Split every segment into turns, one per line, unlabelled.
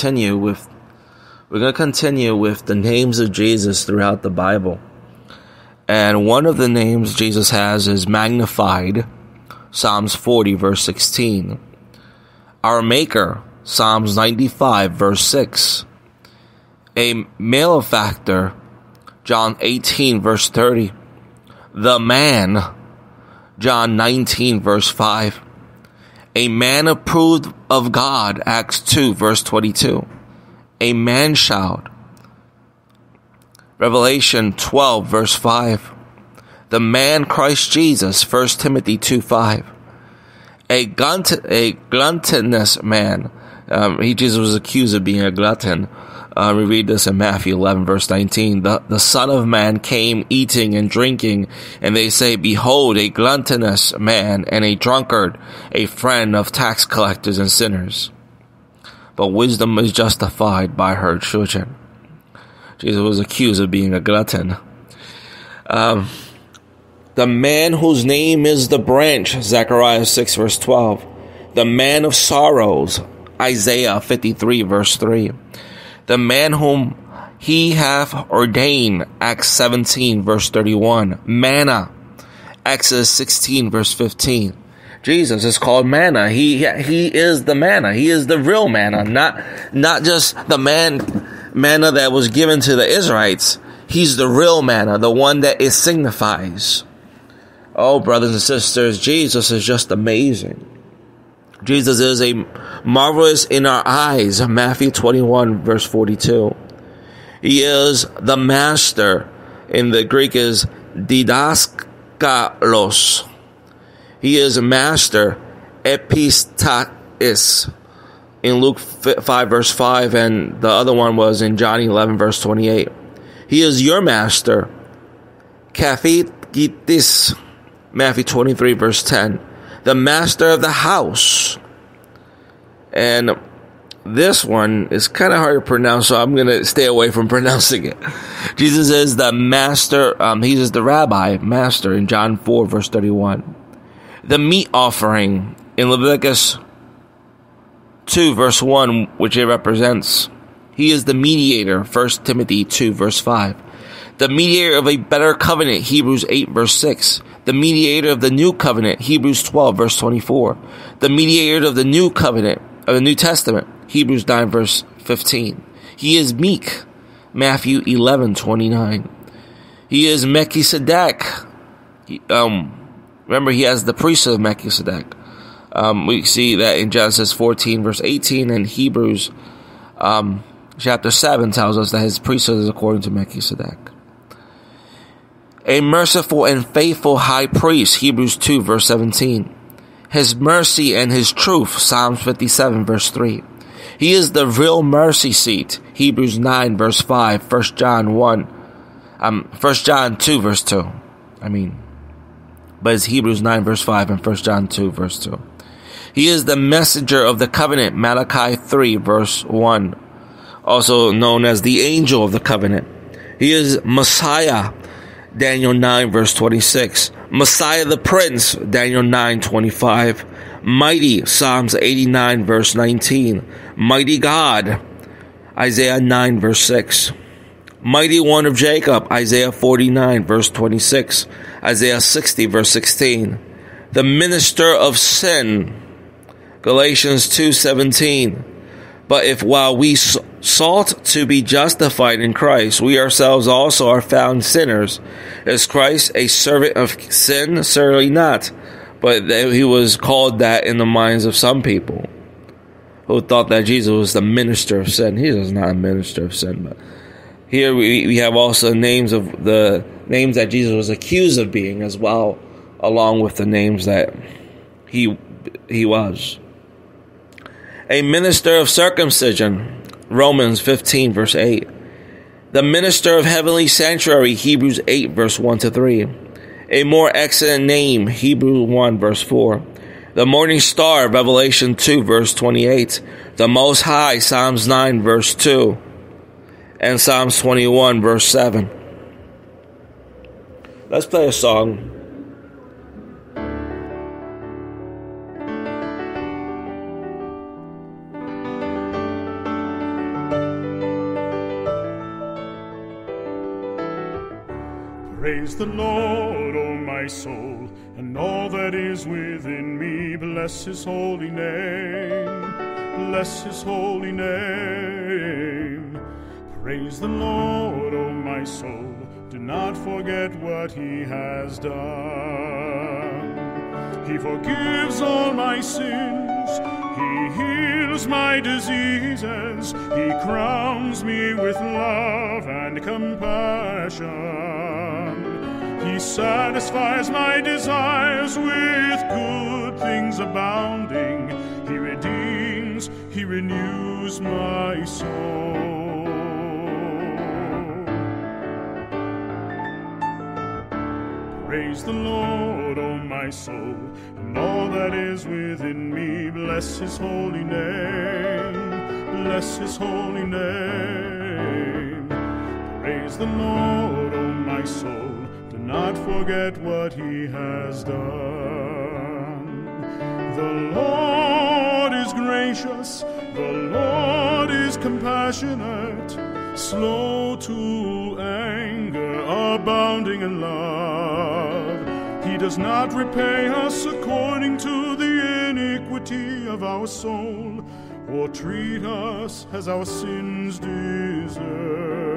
continue with we're going to continue with the names of Jesus throughout the Bible. And one of the names Jesus has is magnified, Psalms 40 verse 16. Our maker, Psalms 95 verse 6. A malefactor, John 18 verse 30. The man, John 19 verse 5. A man approved of God, Acts 2 verse 22 a man child. Revelation 12, verse 5. The man Christ Jesus, 1 Timothy 2 5. A, a gluttonous man. Um, he, Jesus was accused of being a glutton. Uh, we read this in Matthew 11, verse 19. The, the Son of Man came eating and drinking, and they say, Behold, a gluttonous man and a drunkard, a friend of tax collectors and sinners but wisdom is justified by her children. Jesus was accused of being a glutton. Um, the man whose name is the branch, Zechariah 6, verse 12. The man of sorrows, Isaiah 53, verse 3. The man whom he hath ordained, Acts 17, verse 31. Manna, Exodus 16, verse 15. Jesus is called manna. He he is the manna. He is the real manna, not not just the man manna that was given to the Israelites. He's the real manna, the one that it signifies. Oh, brothers and sisters, Jesus is just amazing. Jesus is a marvelous in our eyes. Matthew 21 verse 42. He is the master. In the Greek is didaskalos he is a master, epistakis, in Luke 5 verse 5, and the other one was in John 11 verse 28. He is your master, kathitis, Matthew 23 verse 10, the master of the house. And this one is kind of hard to pronounce, so I'm going to stay away from pronouncing it. Jesus is the master, um, he is the rabbi, master in John 4 verse 31 the meat offering in Leviticus 2, verse 1, which it represents. He is the mediator, 1 Timothy 2, verse 5. The mediator of a better covenant, Hebrews 8, verse 6. The mediator of the new covenant, Hebrews 12, verse 24. The mediator of the new covenant, of the New Testament, Hebrews 9, verse 15. He is meek, Matthew 11, 29. He is Melchizedek, um, Remember, he has the priesthood of Melchizedek. Um, we see that in Genesis 14, verse 18, and Hebrews um, chapter 7 tells us that his priesthood is according to Melchizedek. A merciful and faithful high priest, Hebrews 2, verse 17. His mercy and his truth, Psalms 57, verse 3. He is the real mercy seat, Hebrews 9, verse 5, 1 John 1, um, 1 John 2, verse 2. I mean, but it's Hebrews 9 verse 5 and 1 John 2 verse 2. He is the messenger of the covenant, Malachi 3 verse 1, also known as the angel of the covenant. He is Messiah, Daniel 9 verse 26. Messiah the Prince, Daniel 9 25. Mighty, Psalms 89 verse 19. Mighty God, Isaiah 9 verse 6. Mighty One of Jacob, Isaiah 49, verse 26, Isaiah 60, verse 16. The minister of sin, Galatians 2:17. But if while we sought to be justified in Christ, we ourselves also are found sinners, is Christ a servant of sin? Certainly not. But he was called that in the minds of some people who thought that Jesus was the minister of sin. He is not a minister of sin, but here we, we have also names of the names that Jesus was accused of being as well, along with the names that he he was. A minister of circumcision, Romans 15, verse 8. The minister of heavenly sanctuary, Hebrews 8, verse 1 to 3. A more excellent name, Hebrews 1, verse 4. The morning star, Revelation 2, verse 28. The Most High, Psalms 9, verse 2 and Psalms 21, verse 7. Let's play a song.
The Lord, O my soul, and all that is within me. Bless his holy name. Bless his holy name. Praise the Lord, O my soul. Do not forget what he has done. He forgives all my sins. He heals my diseases. He crowns me with love and compassion. Satisfies my desires with good things abounding. He redeems, He renews my soul. Praise the Lord, O my soul, and all that is within me. Bless His holy name. Bless His holy name. Praise the Lord, O my soul not forget what he has done. The Lord is gracious, the Lord is compassionate, slow to anger, abounding in love. He does not repay us according to the iniquity of our soul, or treat us as our sins deserve.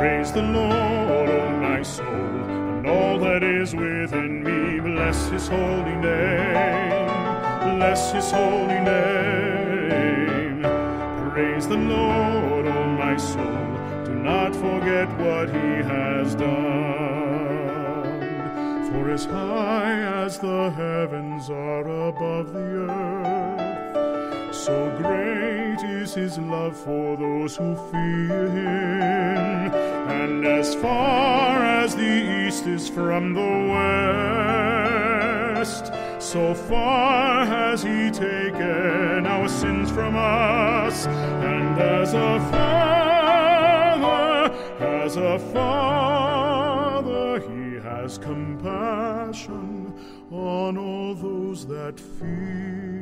Praise the Lord, O my soul, and all that is within me. Bless his holy name. Bless his holy name. Praise the Lord, O my soul. Do not forget what he has done. For as high as the heavens are above the earth, so great is his love for those who fear him. And as far as the east is from the west, so far has he taken our sins from us. And as a father, as a father, he has compassion on all those that fear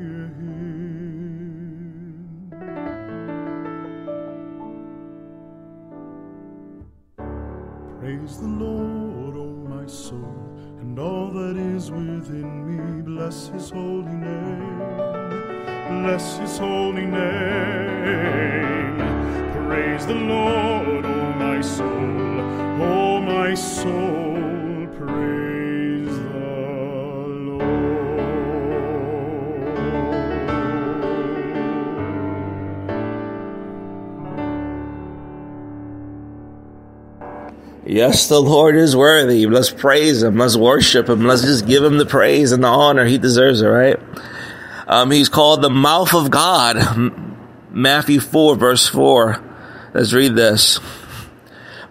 Praise the Lord, O my soul, and all that is within me. Bless his holy name. Bless his holy name. Praise the Lord, O my soul, O my soul,
Yes, the Lord is worthy. Let's praise Him. Let's worship Him. Let's just give Him the praise and the honor. He deserves it, right? Um, he's called the mouth of God. Matthew 4, verse 4. Let's read this.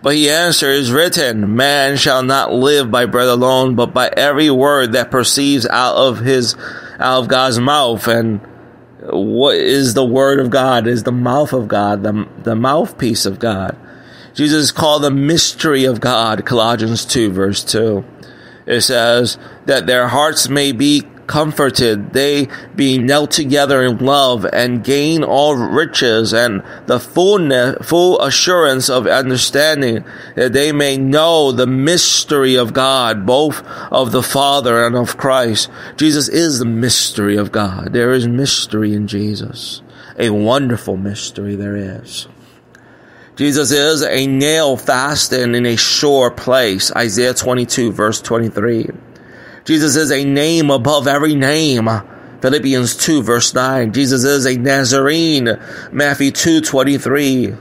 But he answers, written, Man shall not live by bread alone, but by every word that proceeds out of his, out of God's mouth. And what is the word of God? Is the mouth of God, the, the mouthpiece of God. Jesus is called the mystery of God, Colossians 2, verse 2. It says that their hearts may be comforted, they being knelt together in love and gain all riches and the fullness, full assurance of understanding that they may know the mystery of God, both of the Father and of Christ. Jesus is the mystery of God. There is mystery in Jesus. A wonderful mystery there is. Jesus is a nail fastened in a sure place. Isaiah 22 verse 23. Jesus is a name above every name. Philippians 2 verse 9. Jesus is a Nazarene. Matthew 2 23.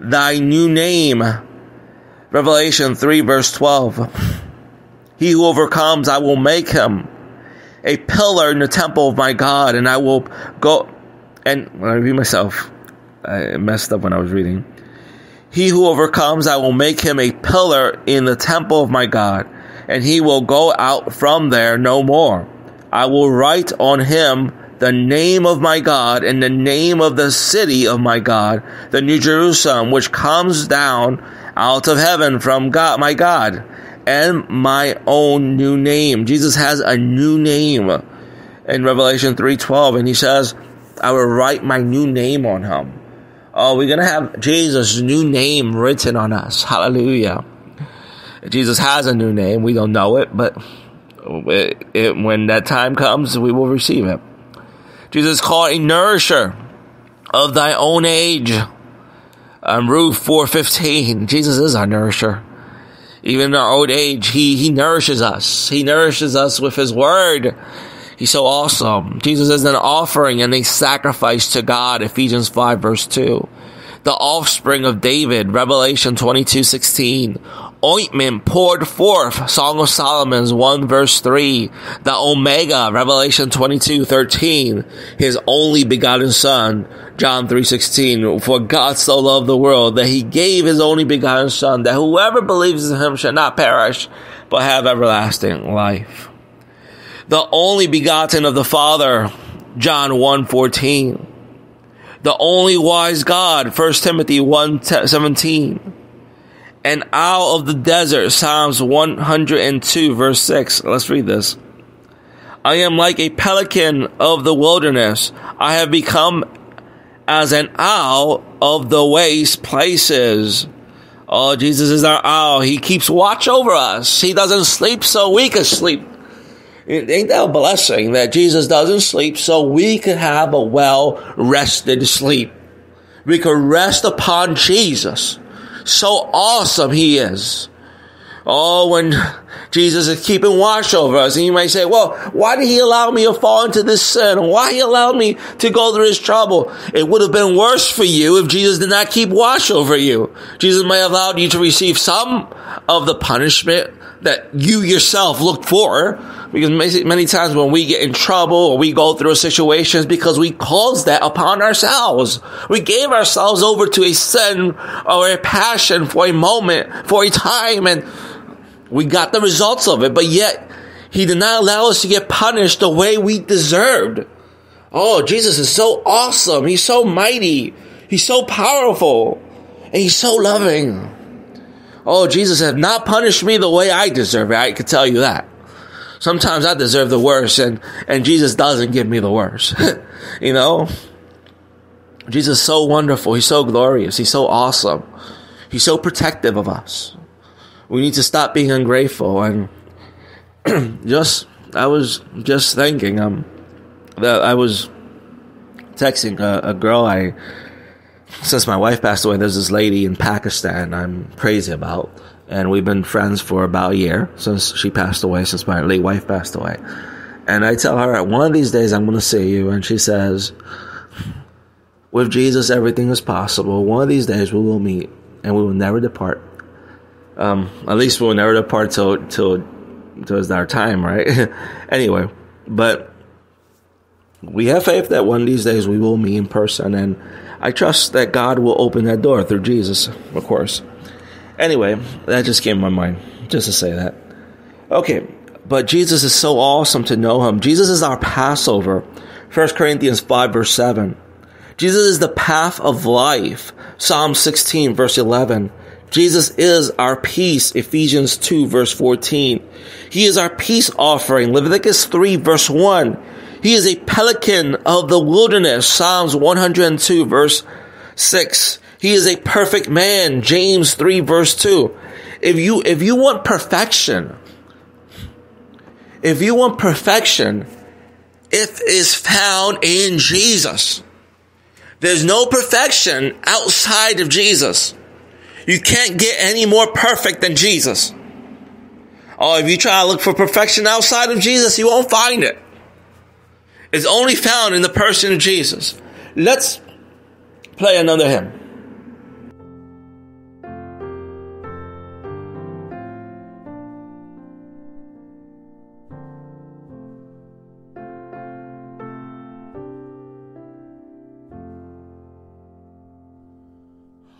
Thy new name. Revelation 3 verse 12. He who overcomes, I will make him a pillar in the temple of my God, and I will go. And I read myself, I messed up when I was reading. He who overcomes, I will make him a pillar in the temple of my God, and he will go out from there no more. I will write on him the name of my God and the name of the city of my God, the New Jerusalem, which comes down out of heaven from God, my God, and my own new name. Jesus has a new name in Revelation 3:12 and he says, I will write my new name on him. Oh, we're going to have Jesus' new name written on us. Hallelujah. Jesus has a new name. We don't know it, but it, it, when that time comes, we will receive it. Jesus called a nourisher of thy own age. Um, Ruth 4.15, Jesus is our nourisher. Even in our old age, he, he nourishes us. He nourishes us with his word. He's so awesome. Jesus is an offering and a sacrifice to God, Ephesians 5 verse 2. The offspring of David, Revelation 22, 16 ointment poured forth, Song of Solomon's 1 verse 3, the Omega, Revelation 22, 13, his only begotten son, John 3, 16, for God so loved the world that he gave his only begotten son, that whoever believes in him shall not perish, but have everlasting life. The only begotten of the Father, John 1, 14. The only wise God, 1 Timothy 1, 17 an owl of the desert, Psalms 102, verse 6. Let's read this. I am like a pelican of the wilderness. I have become as an owl of the waste places. Oh, Jesus is our owl. He keeps watch over us. He doesn't sleep so we can sleep. Ain't that a blessing that Jesus doesn't sleep so we could have a well rested sleep? We could rest upon Jesus so awesome he is. Oh, when Jesus is keeping watch over us, and you might say, well, why did he allow me to fall into this sin? Why he allowed me to go through this trouble? It would have been worse for you if Jesus did not keep watch over you. Jesus may have allowed you to receive some of the punishment that you yourself looked for. Because many times when we get in trouble or we go through situations because we caused that upon ourselves. We gave ourselves over to a sin or a passion for a moment, for a time, and we got the results of it, but yet he did not allow us to get punished the way we deserved. Oh, Jesus is so awesome. He's so mighty. He's so powerful. And he's so loving. Oh, Jesus has not punished me the way I deserve it. I can tell you that. Sometimes I deserve the worst and, and Jesus doesn't give me the worst. you know? Jesus is so wonderful. He's so glorious. He's so awesome. He's so protective of us. We need to stop being ungrateful and just, I was just thinking, um, that I was texting a, a girl I, since my wife passed away, there's this lady in Pakistan I'm crazy about. And we've been friends for about a year since she passed away, since my late wife passed away. And I tell her, one of these days I'm going to see you. And she says, with Jesus, everything is possible. One of these days we will meet and we will never depart. Um, at least we'll never depart till, till, till our time, right? anyway, but we have faith that one of these days we will meet in person and I trust that God will open that door through Jesus, of course. Anyway, that just came to my mind, just to say that. Okay, but Jesus is so awesome to know him. Jesus is our Passover. 1 Corinthians 5 verse 7. Jesus is the path of life. Psalm 16 verse 11. Jesus is our peace. Ephesians 2 verse 14. He is our peace offering. Leviticus 3 verse 1. He is a pelican of the wilderness. Psalms 102 verse 6. He is a perfect man. James 3 verse 2. If you, if you want perfection, if you want perfection, it is found in Jesus. There's no perfection outside of Jesus. You can't get any more perfect than Jesus. Oh, if you try to look for perfection outside of Jesus, you won't find it is only found in the person of Jesus. Let's play another hymn.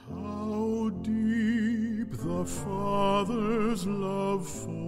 How deep the Father's love for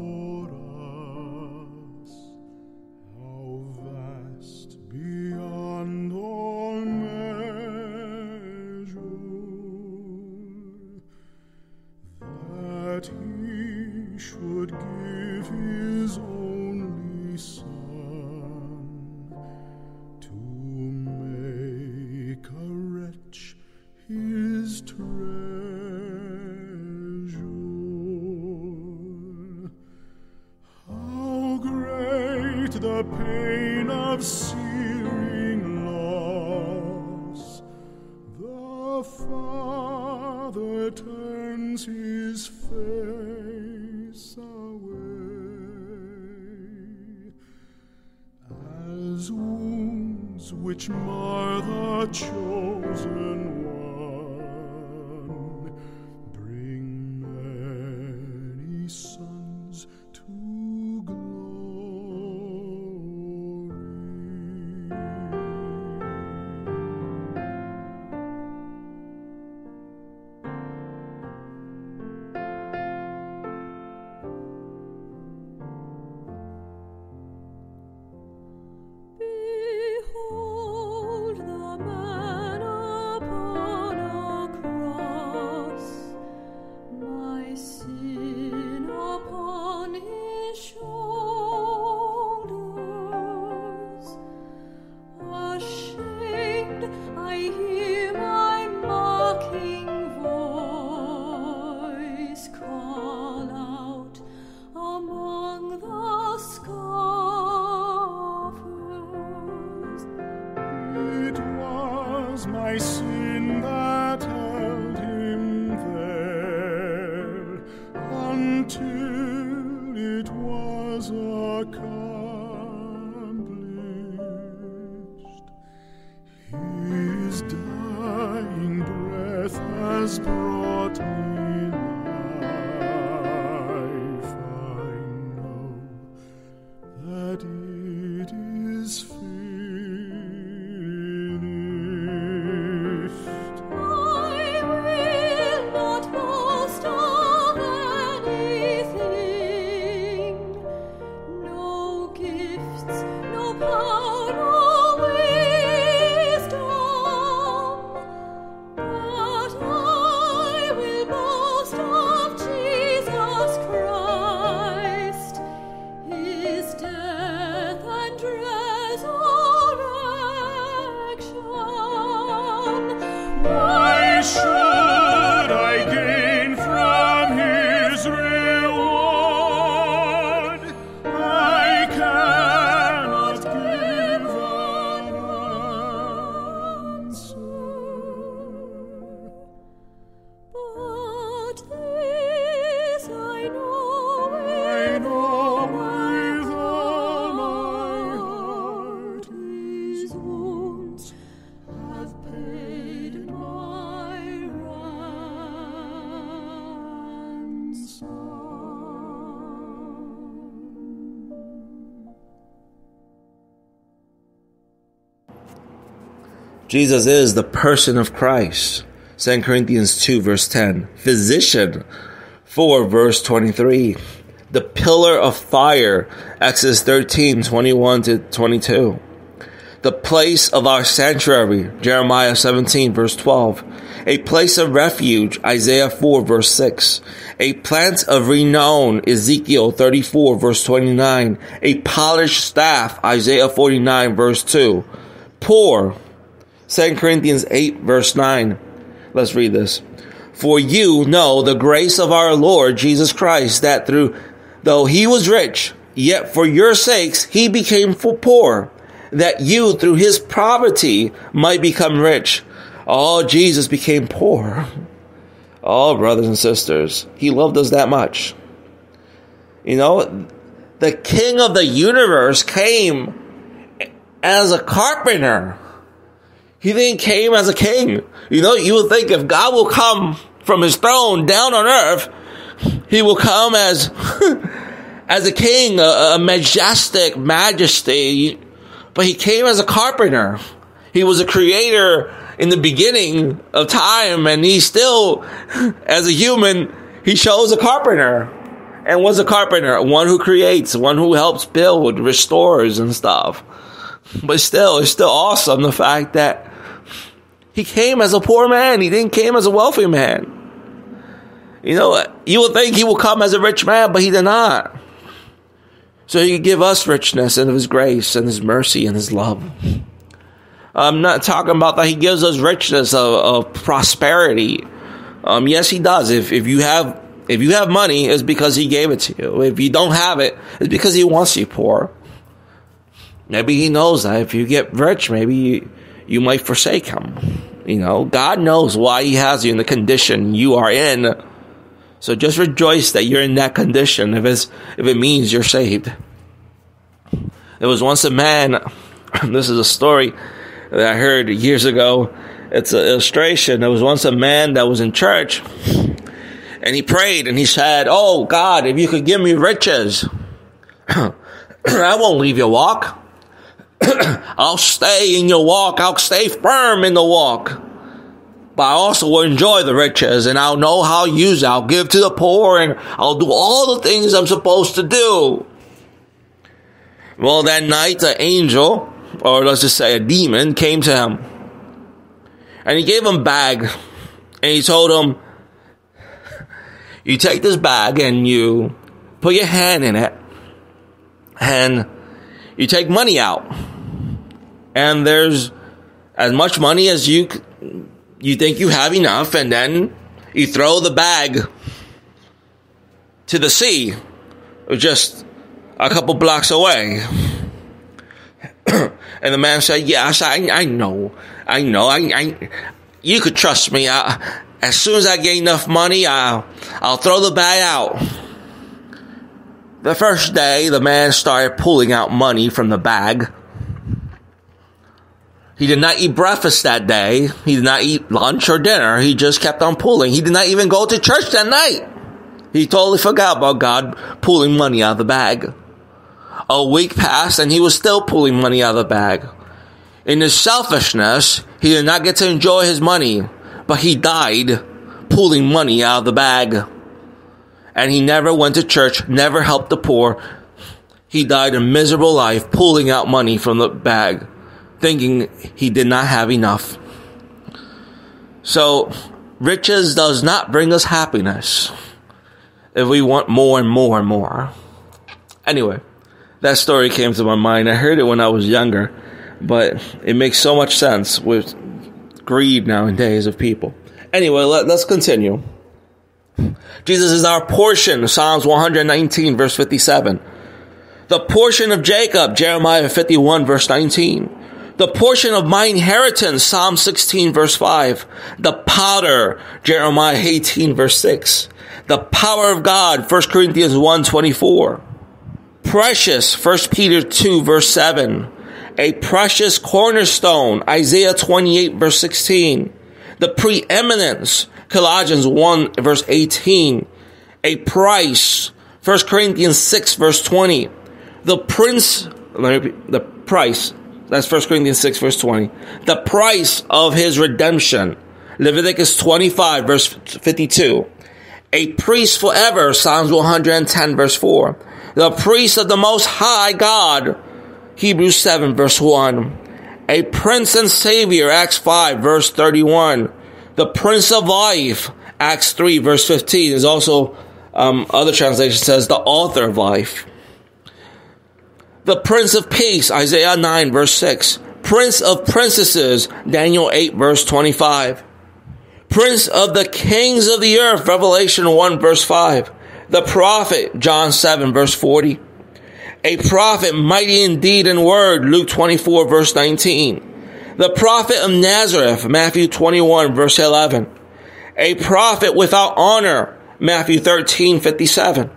Jesus
is the person of Christ. 2 Corinthians 2 verse 10. Physician 4 verse 23. The pillar of fire. Exodus 13 21 to 22. The place of our sanctuary. Jeremiah 17 verse 12. A place of refuge. Isaiah 4 verse 6. A plant of renown. Ezekiel 34 verse 29. A polished staff. Isaiah 49 verse 2. Poor. 2 Corinthians 8, verse 9. Let's read this. For you know the grace of our Lord Jesus Christ, that through, though he was rich, yet for your sakes he became poor, that you through his poverty might become rich. Oh, Jesus became poor. Oh, brothers and sisters, he loved us that much. You know, the king of the universe came as a carpenter. He then came as a king. You know, you would think if God will come from his throne down on earth, he will come as as a king, a, a majestic majesty. But he came as a carpenter. He was a creator in the beginning of time, and he still, as a human, he chose a carpenter. And was a carpenter, one who creates, one who helps build, restores, and stuff. But still, it's still awesome the fact that he came as a poor man. He didn't came as a wealthy man. You know, you would think he will come as a rich man, but he did not. So he could give us richness and of his grace and his mercy and his love. I'm not talking about that he gives us richness of, of prosperity. Um, yes, he does. If if you have if you have money, it's because he gave it to you. If you don't have it, it's because he wants you poor. Maybe he knows that if you get rich, maybe you, you might forsake him. You know, God knows why he has you in the condition you are in. So just rejoice that you're in that condition if it's if it means you're saved. There was once a man, this is a story that I heard years ago. It's an illustration. There was once a man that was in church and he prayed and he said, Oh God, if you could give me riches, I won't leave your walk. I'll stay in your walk. I'll stay firm in the walk. But I also will enjoy the riches and I'll know how to use it. I'll give to the poor and I'll do all the things I'm supposed to do. Well, that night, an angel, or let's just say a demon, came to him. And he gave him a bag. And he told him, You take this bag and you put your hand in it. And you take money out. And there's as much money as you you think you have enough and then you throw the bag to the sea just a couple blocks away. And the man said yes i, I know. I know. I, I you could trust me. I, as soon as i get enough money I'll, I'll throw the bag out. The first day the man started pulling out money from the bag he did not eat breakfast that day. He did not eat lunch or dinner. He just kept on pulling. He did not even go to church that night. He totally forgot about God pulling money out of the bag. A week passed and he was still pulling money out of the bag. In his selfishness, he did not get to enjoy his money, but he died pulling money out of the bag. And he never went to church, never helped the poor. He died a miserable life pulling out money from the bag thinking he did not have enough. So, riches does not bring us happiness if we want more and more and more. Anyway, that story came to my mind. I heard it when I was younger, but it makes so much sense with greed nowadays of people. Anyway, let, us continue. Jesus is our portion, Psalms 119, verse 57. The portion of Jacob, Jeremiah 51, verse 19 the portion of my inheritance, Psalm 16 verse 5. The potter, Jeremiah 18 verse 6. The power of God, 1 Corinthians 1 24. Precious, 1 Peter 2 verse 7. A precious cornerstone, Isaiah 28 verse 16. The preeminence, Colossians 1 verse 18. A price, 1 Corinthians 6 verse 20. The prince, the price, that's 1 Corinthians 6 verse 20. The price of his redemption. Leviticus 25 verse 52. A priest forever. Psalms 110 verse 4. The priest of the most high God. Hebrews 7 verse 1. A prince and savior. Acts 5 verse 31. The prince of life. Acts 3 verse 15 is also um, other translation says the author of life. The Prince of Peace, Isaiah 9, verse 6. Prince of Princesses, Daniel 8, verse 25. Prince of the Kings of the Earth, Revelation 1, verse 5. The Prophet, John 7, verse 40. A prophet mighty indeed in deed and word, Luke 24, verse 19. The prophet of Nazareth, Matthew 21, verse 11. A prophet without honor, Matthew 13, 57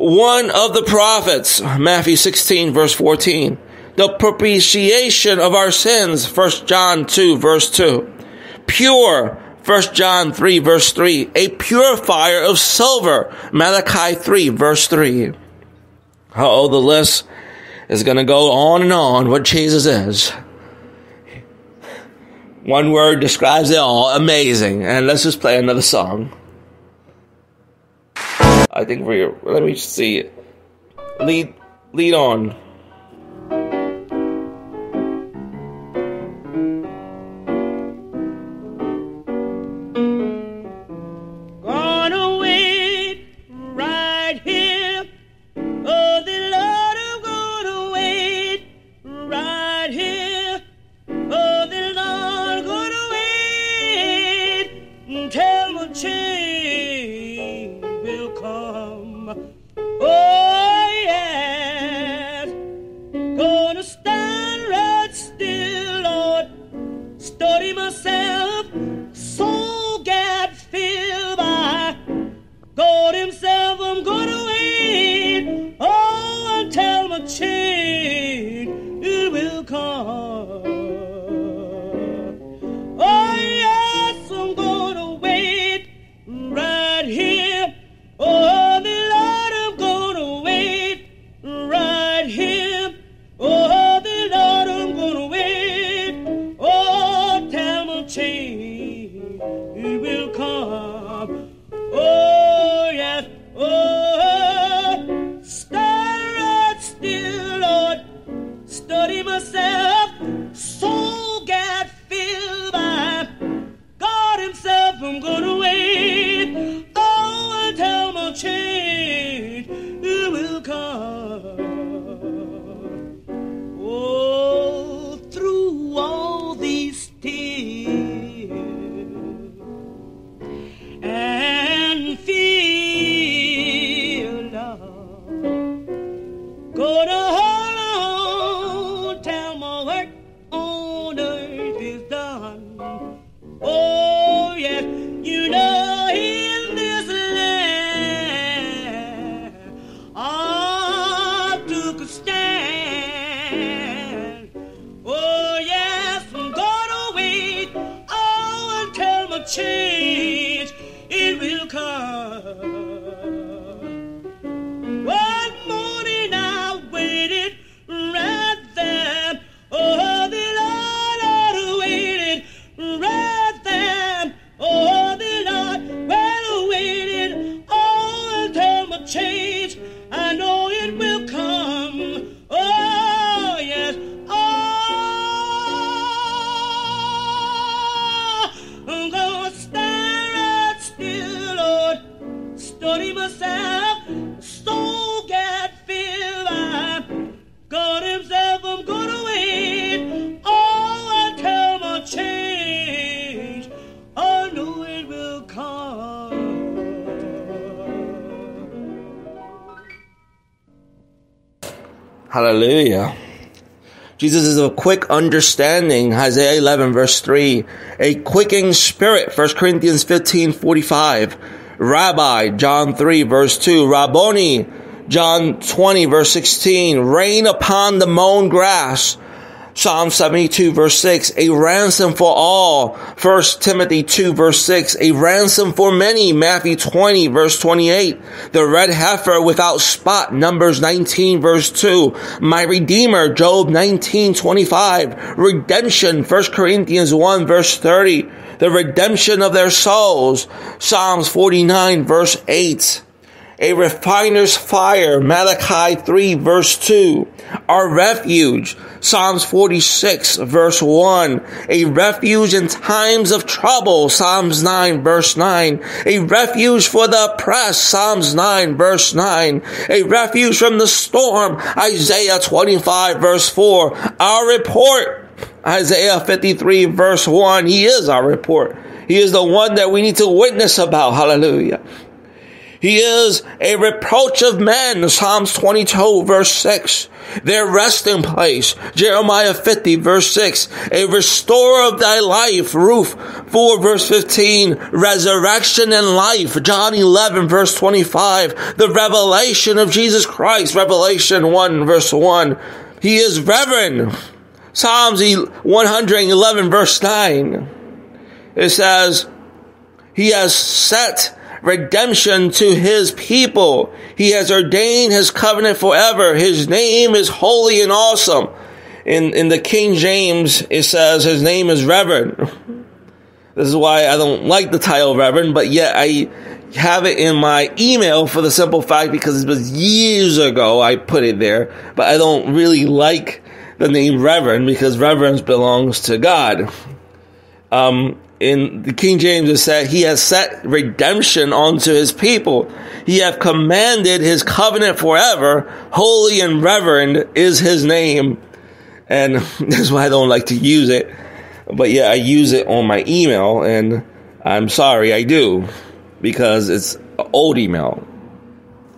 one of the prophets, Matthew 16 verse 14. The propitiation of our sins, 1 John 2 verse 2. Pure, 1 John 3 verse 3. A purifier of silver, Malachi 3 verse 3. Oh, the list is going to go on and on what Jesus is. One word describes it all. Amazing. And let's just play another song. I think we're. Let me see. Lead, lead on. Of quick understanding, Isaiah 11 verse 3. A quicking spirit, 1 Corinthians 15, 45. Rabbi, John 3 verse 2. Rabboni, John 20 verse 16. Rain upon the mown grass. Psalm 72 verse 6, a ransom for all. 1 Timothy 2 verse 6, a ransom for many. Matthew 20 verse 28, the red heifer without spot. Numbers 19 verse 2, my redeemer. Job 19 25, redemption. 1 Corinthians 1 verse 30, the redemption of their souls. Psalms 49 verse 8 a refiner's fire, Malachi 3 verse 2, our refuge, Psalms 46 verse 1, a refuge in times of trouble, Psalms 9 verse 9, a refuge for the oppressed, Psalms 9 verse 9, a refuge from the storm, Isaiah 25 verse 4, our report, Isaiah 53 verse 1, he is our report. He is the one that we need to witness about. Hallelujah. He is a reproach of men. Psalms 22 verse 6. Their resting place. Jeremiah 50 verse 6. A restorer of thy life. Ruth 4 verse 15. Resurrection and life. John 11 verse 25. The revelation of Jesus Christ. Revelation 1 verse 1. He is reverend. Psalms 111 verse 9. It says, He has set redemption to his people. He has ordained his covenant forever. His name is holy and awesome. In, in the King James, it says his name is Reverend. This is why I don't like the title Reverend, but yet I have it in my email for the simple fact because it was years ago I put it there, but I don't really like the name Reverend because reverence belongs to God. Um, in the King James it said, He has set redemption unto His people. He hath commanded His covenant forever. Holy and reverend is His name. And that's why I don't like to use it. But yeah, I use it on my email, and I'm sorry I do because it's old email.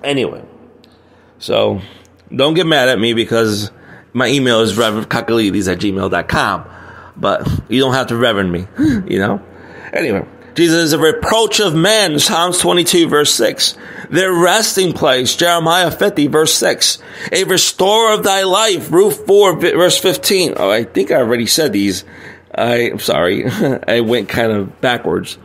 Anyway, so don't get mad at me because my email is reverendkakoulides at gmail.com. But you don't have to reverend me, you know? Anyway, Jesus is a reproach of men, Psalms 22 verse 6. Their resting place, Jeremiah 50 verse 6. A restorer of thy life, Ruth 4 verse 15. Oh, I think I already said these. I, I'm sorry. I went kind of backwards.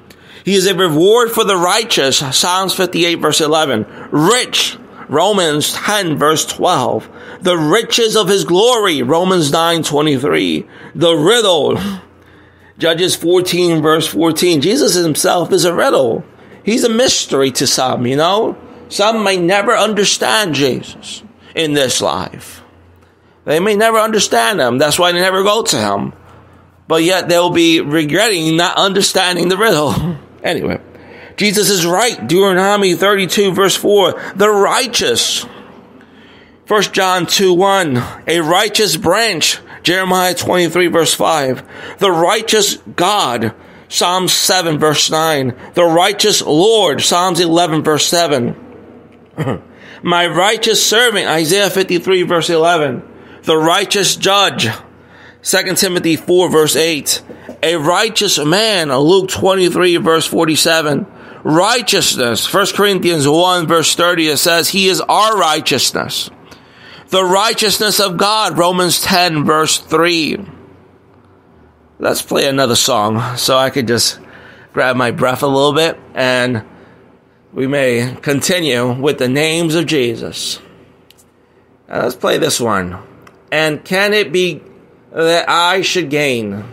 He is a reward for the righteous, Psalms 58 verse 11. Rich, Romans 10 verse 12. The riches of his glory, Romans 9 23. The riddle, Judges 14 verse 14. Jesus himself is a riddle. He's a mystery to some, you know? Some may never understand Jesus in this life. They may never understand him. That's why they never go to him. But yet they'll be regretting not understanding the riddle. anyway, Jesus is right. Deuteronomy 32 verse 4. The righteous. 1 John 2 1. A righteous branch. Jeremiah 23 verse 5. The righteous God. Psalms 7 verse 9. The righteous Lord. Psalms 11 verse 7. My righteous servant. Isaiah 53 verse 11. The righteous judge. 2 Timothy 4 verse 8. A righteous man. Luke 23 verse 47. Righteousness. 1 Corinthians 1 verse 30. It says, He is our righteousness. The righteousness of God. Romans 10 verse 3. Let's play another song so I could just grab my breath a little bit and we may continue with the names of Jesus. Now let's play this one. And can it be that I should gain?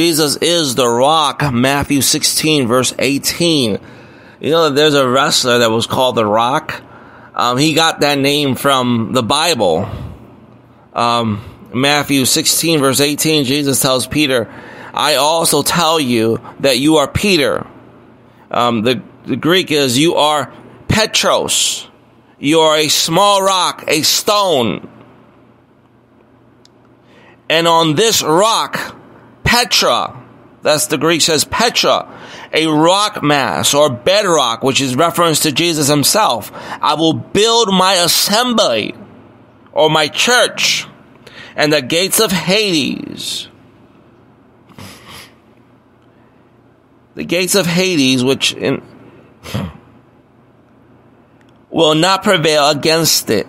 Jesus is the rock, Matthew 16, verse 18. You know, there's a wrestler that was called The Rock. Um, he got that name from the Bible. Um, Matthew 16, verse 18, Jesus tells Peter, I also tell you that you are Peter. Um, the, the Greek is, you are Petros. You are a small rock, a stone. And on this rock, Petra, that's the Greek says Petra, a rock mass or bedrock, which is reference to Jesus himself. I will build my assembly or my church and the gates of Hades. The gates of Hades, which in, will not prevail against it.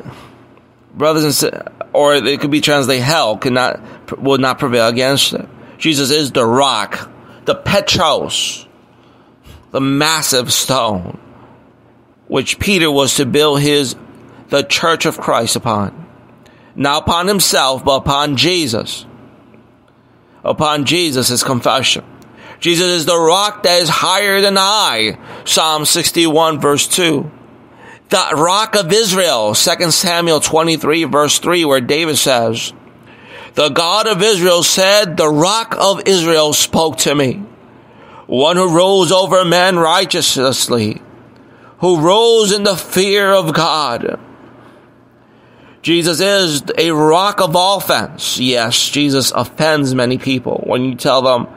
Brothers and or it could be translated hell, could not, will not prevail against it. Jesus is the rock, the Petros, the massive stone, which Peter was to build his, the church of Christ upon. Not upon himself, but upon Jesus. Upon Jesus, his confession. Jesus is the rock that is higher than I. Psalm 61 verse 2. The rock of Israel, 2 Samuel 23 verse 3, where David says, the God of Israel said, The rock of Israel spoke to me. One who rose over men righteously, who rose in the fear of God. Jesus is a rock of offense. Yes, Jesus offends many people. When you tell them,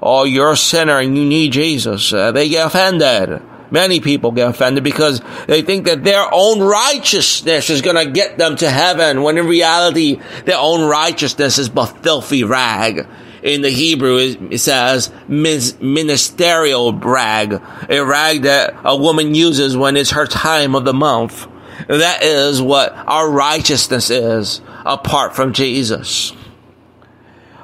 Oh, you're a sinner and you need Jesus, uh, they get offended. Many people get offended because they think that their own righteousness is going to get them to heaven when in reality their own righteousness is but filthy rag. In the Hebrew, it says ministerial rag, a rag that a woman uses when it's her time of the month. That is what our righteousness is apart from Jesus.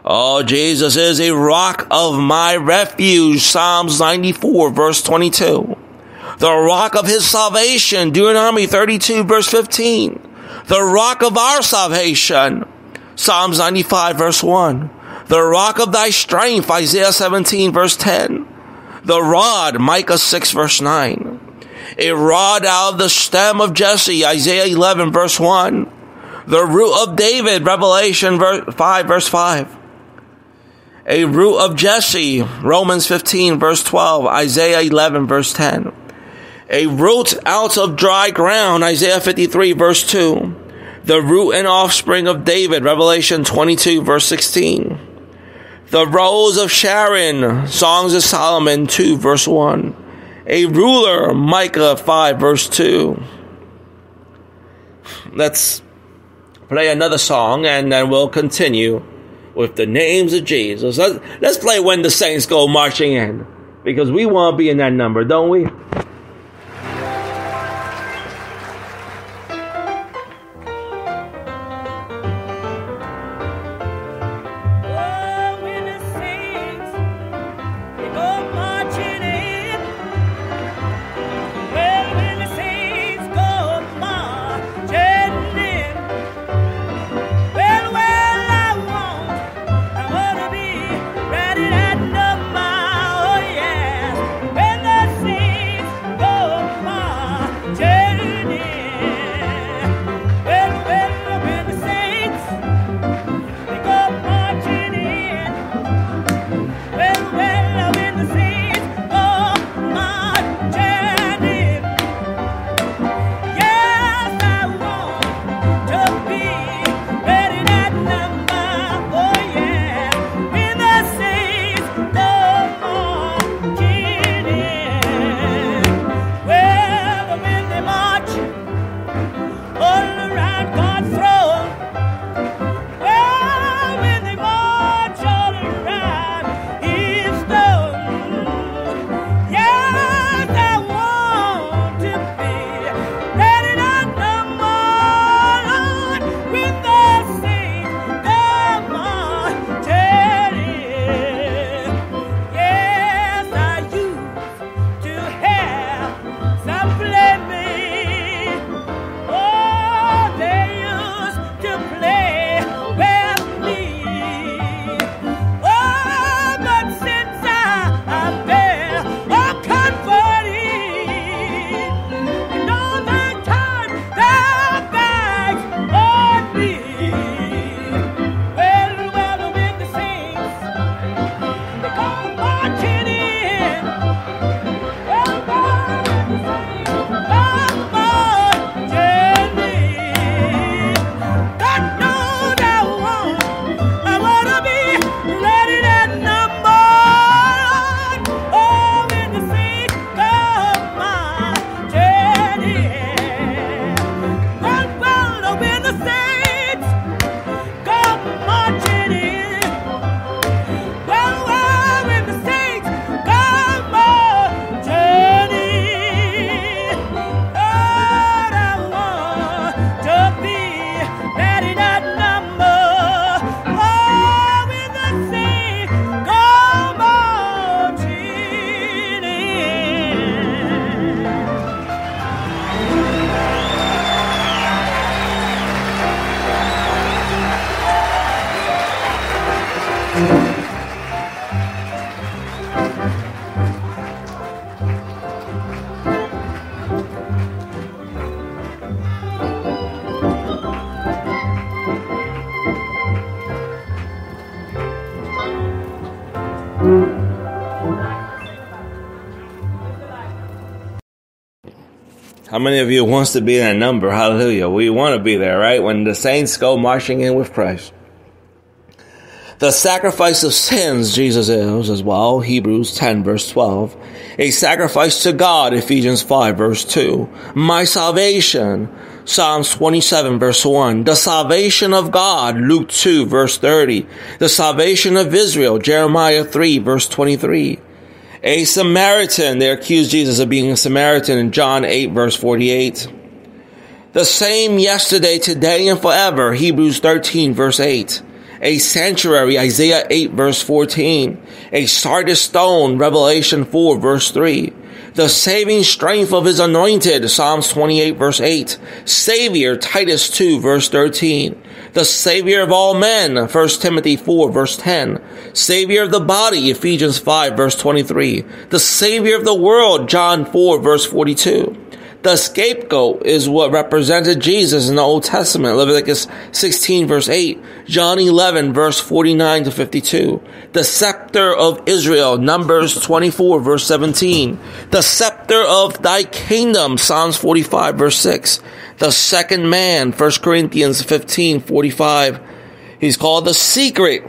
Oh, Jesus is a rock of my refuge. Psalms 94 verse 22 the rock of his salvation, Deuteronomy 32 verse 15, the rock of our salvation, Psalms 95 verse 1, the rock of thy strength, Isaiah 17 verse 10, the rod, Micah 6 verse 9, a rod out of the stem of Jesse, Isaiah 11 verse 1, the root of David, Revelation 5 verse 5, a root of Jesse, Romans 15 verse 12, Isaiah 11 verse 10, a root out of dry ground, Isaiah 53 verse 2. The root and offspring of David, Revelation 22 verse 16.
The Rose of Sharon, Songs of Solomon 2, verse 1. A Ruler, Micah 5, verse 2. Let's play another song and then we'll continue with the names of Jesus. Let's, play When the Saints Go Marching In because we want to be in that number, don't we? How many of you wants to be in that number? Hallelujah. We want to be there, right? When the saints go marching in with Christ. The sacrifice of sins, Jesus is as well, Hebrews 10 verse 12. A sacrifice to God, Ephesians 5 verse 2. My salvation, Psalms 27 verse 1. The salvation of God, Luke 2 verse 30. The salvation of Israel, Jeremiah 3 verse 23. A Samaritan, they accused Jesus of being a Samaritan in John 8 verse 48. The same yesterday, today, and forever, Hebrews 13 verse 8. A sanctuary, Isaiah 8 verse 14. A sardis stone, Revelation 4 verse 3. The saving strength of his anointed, Psalms 28 verse 8. Savior, Titus 2 verse 13. The Savior of all men, 1 Timothy 4 verse 10. Savior of the body, Ephesians 5 verse 23. The Savior of the world, John 4 verse 42. The scapegoat is what represented Jesus in the Old Testament, Leviticus 16 verse 8, John 11 verse 49 to 52. The scepter of Israel, Numbers 24 verse 17. The scepter of thy kingdom, Psalms 45 verse 6. The second man, 1 Corinthians 15 45. He's called the secret.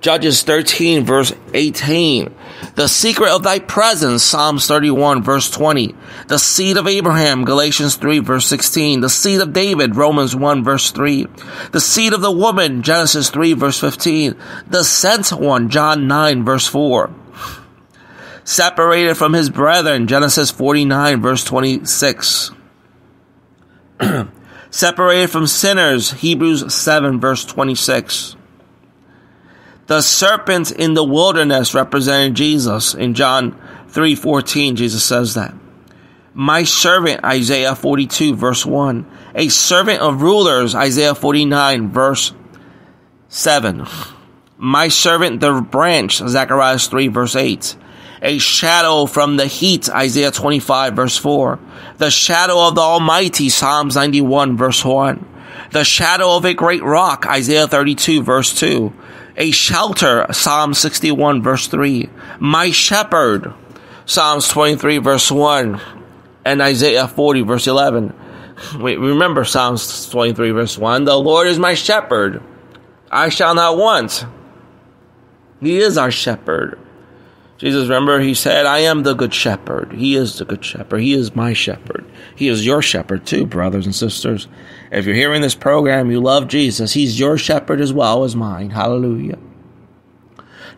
Judges 13 verse 18. The secret of thy presence, Psalms 31 verse 20. The seed of Abraham, Galatians 3 verse 16. The seed of David, Romans 1 verse 3. The seed of the woman, Genesis 3 verse 15. The sent one, John 9 verse 4. Separated from his brethren, Genesis 49 verse 26. Separated from sinners, Hebrews 7 verse 26. The serpent in the wilderness represented Jesus. In John 3:14, Jesus says that. My servant, Isaiah 42 verse 1. A servant of rulers, Isaiah 49 verse 7. My servant, the branch, Zechariah 3 verse 8. A shadow from the heat, Isaiah 25 verse 4. The shadow of the Almighty, Psalms 91 verse 1. The shadow of a great rock, Isaiah 32 verse 2 a shelter, Psalm 61 verse 3. My shepherd, Psalms 23 verse 1 and Isaiah 40 verse 11. Wait, remember Psalms 23 verse 1. The Lord is my shepherd. I shall not want. He is our shepherd. Jesus, remember, he said, I am the good shepherd. He is the good shepherd. He is my shepherd. He is your shepherd too, brothers and sisters. If you're hearing this program, you love Jesus. He's your shepherd as well as mine. Hallelujah.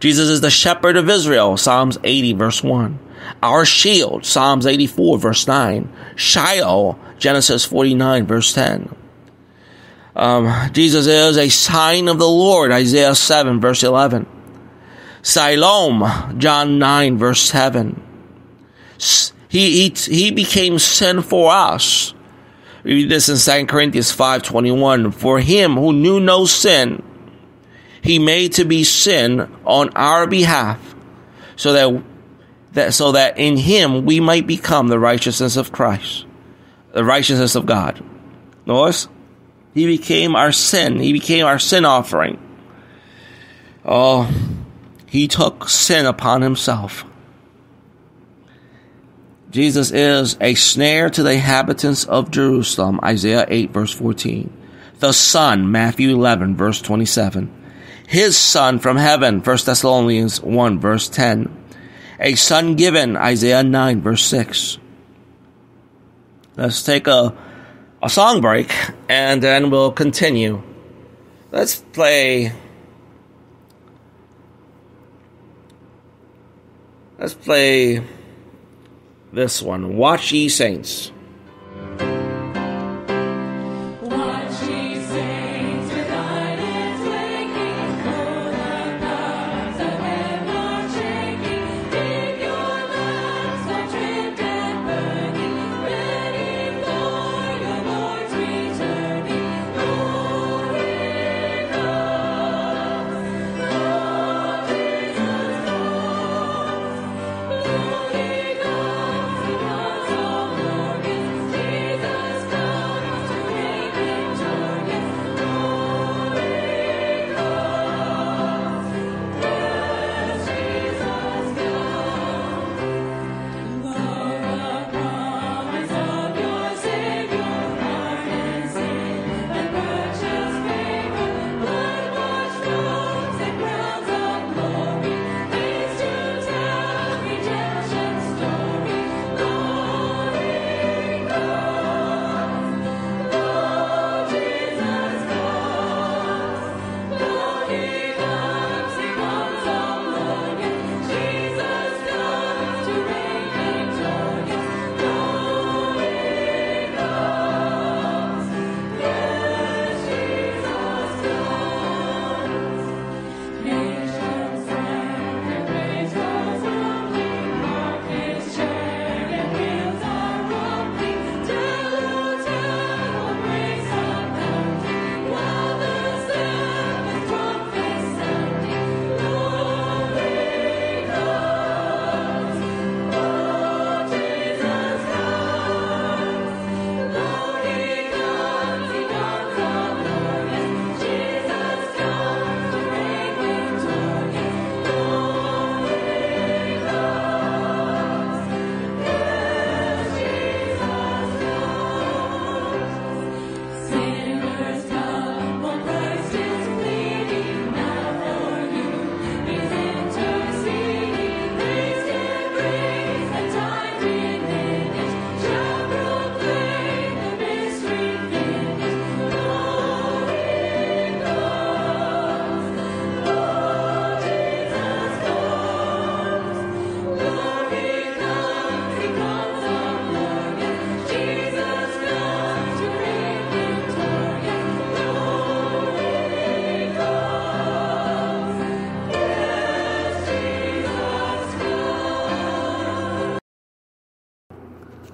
Jesus is the shepherd of Israel, Psalms 80, verse 1. Our shield, Psalms 84, verse 9. Shiloh, Genesis 49, verse 10. Um, Jesus is a sign of the Lord, Isaiah 7, verse 11. Siloam, John 9, verse 7. He, he, he became sin for us. Read this in 2 Corinthians 5.21. For him who knew no sin, he made to be sin on our behalf, so that, that so that in him we might become the righteousness of Christ, the righteousness of God. Notice? He became our sin. He became our sin offering. Oh, he took sin upon himself. Jesus is a snare to the inhabitants of Jerusalem, Isaiah 8, verse 14. The Son, Matthew 11, verse 27. His Son from heaven, 1 Thessalonians 1, verse 10. A Son given, Isaiah 9, verse 6. Let's take a, a song break and then we'll continue. Let's play Let's play this one. Watch ye saints.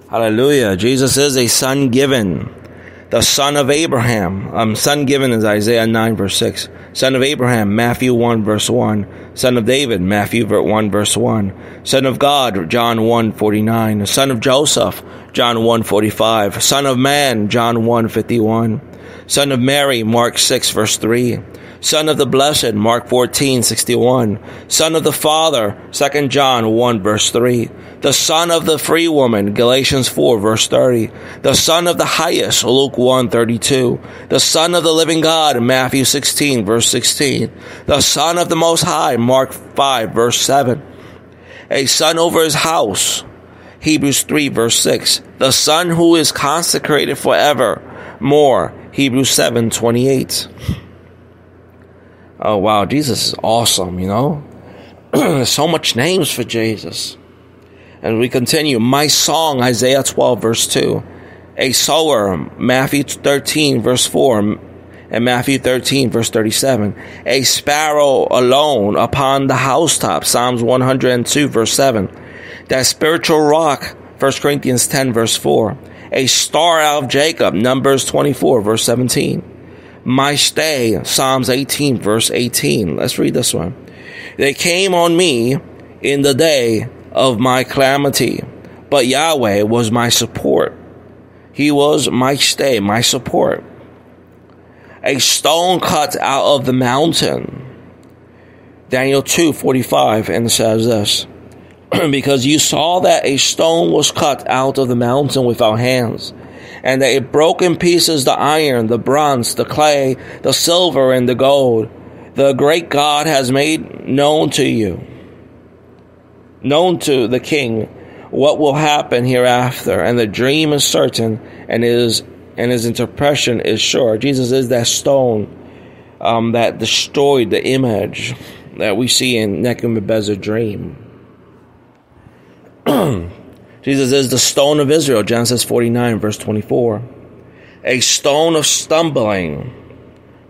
Hallelujah. Jesus is a son given. The son of Abraham. Um, son given is Isaiah 9 verse 6. Son of Abraham, Matthew 1 verse 1. Son of David, Matthew 1 verse 1. Son of God, John 1 49. Son of Joseph, John 1 45. Son of man, John 1 51. Son of Mary, Mark 6 verse 3. Son of the Blessed, Mark 14, 61. Son of the Father, 2 John 1, verse 3. The Son of the Free Woman, Galatians 4, verse 30. The Son of the Highest, Luke 1, 32. The Son of the Living God, Matthew 16, verse 16. The Son of the Most High, Mark 5, verse 7. A son over his house, Hebrews 3, verse 6. The Son who is consecrated forever, more, Hebrews 7, 28 oh wow, Jesus is awesome, you know? So much names for Jesus. And we continue. My song, Isaiah 12, verse 2. A sower, Matthew 13, verse 4. And Matthew 13, verse 37. A sparrow alone upon the housetop, Psalms 102, verse 7. That spiritual rock, 1 Corinthians 10, verse 4. A star out of Jacob, Numbers 24, verse 17 my stay, Psalms 18, verse 18. Let's read this one. They came on me in the day of my calamity, but Yahweh was my support. He was my stay, my support. A stone cut out of the mountain. Daniel 2 45, and says this Because you saw that a stone was cut out of the mountain without hands and they broke in pieces the iron, the bronze, the clay, the silver, and the gold. The great God has made known to you, known to the king, what will happen hereafter, and the dream is certain, and is and his interpretation is sure. Jesus is that stone um, that destroyed the image that we see in Nebuchadnezzar's dream. Jesus is the stone of Israel, Genesis 49, verse 24. A stone of stumbling,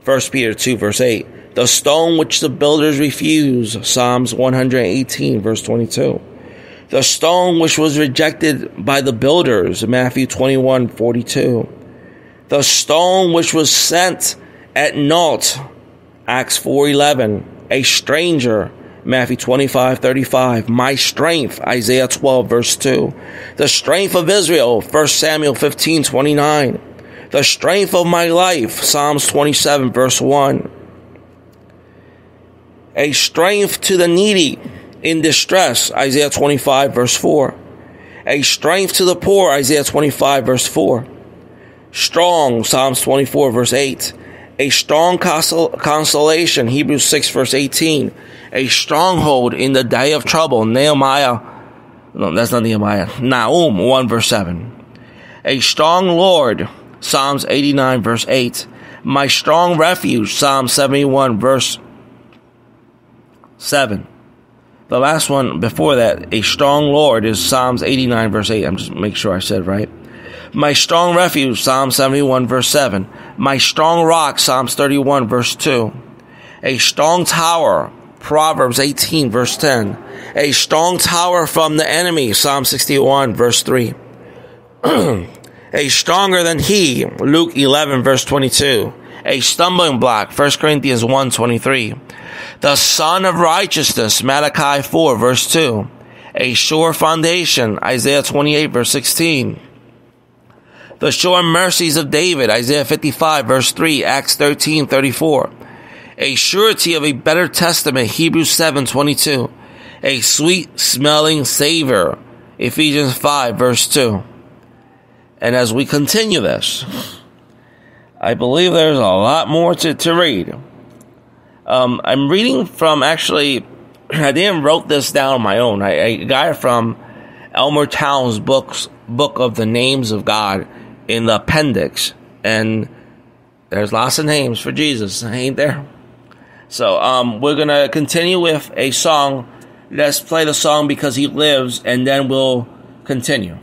1 Peter 2, verse 8. The stone which the builders refuse, Psalms 118, verse 22. The stone which was rejected by the builders, Matthew 21, 42. The stone which was sent at naught, Acts 4, 11. A stranger, Matthew 25, 35. My strength, Isaiah 12, verse 2. The strength of Israel, 1 Samuel 15, 29. The strength of my life, Psalms 27, verse 1. A strength to the needy in distress, Isaiah 25, verse 4. A strength to the poor, Isaiah 25, verse 4. Strong, Psalms 24, verse 8. A strong consol- consolation, Hebrews 6, verse 18 a stronghold in the day of trouble. Nehemiah, no, that's not Nehemiah. Nahum 1 verse 7. A strong Lord, Psalms 89 verse 8. My strong refuge, Psalm 71 verse 7. The last one before that, a strong Lord, is Psalms 89 verse 8. I'm just make sure I said right. My strong refuge, Psalm 71 verse 7. My strong rock, Psalms 31 verse 2. A strong tower, Proverbs 18, verse 10. A strong tower from the enemy, Psalm 61, verse 3. a stronger than he, Luke 11, verse 22. A stumbling block, 1 Corinthians 1, 23. The Sun of Righteousness, Malachi 4, verse 2. A sure foundation, Isaiah 28, verse 16. The sure mercies of David, Isaiah 55, verse 3, Acts 13, 34 a surety of a better testament, Hebrews 7:22, a sweet smelling savor, Ephesians 5 verse 2. And as we continue this, I believe there's a lot more to, to read. Um, I'm reading from actually, I didn't wrote this down on my own. I, I got it from Elmer Towns' books, book of the names of God in the appendix. And there's lots of names for Jesus, ain't there? So um, we're gonna continue with a song. Let's play the song because he lives, and then we'll continue.